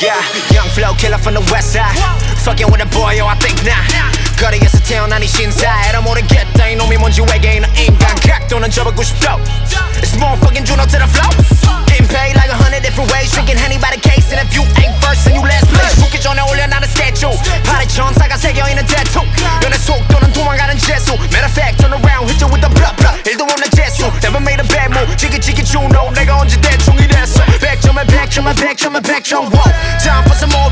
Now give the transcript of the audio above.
Yeah, young flow killer from the west side. Fucking with a boy, yo, I think not. 거리에서 태어난 이 신사 에라 모르겠다 이놈이 뭔지 외계인 인간 각도는 접하고 싶어 It's more fucking Juno to the flow back, jumping back, jump walk. Time for some more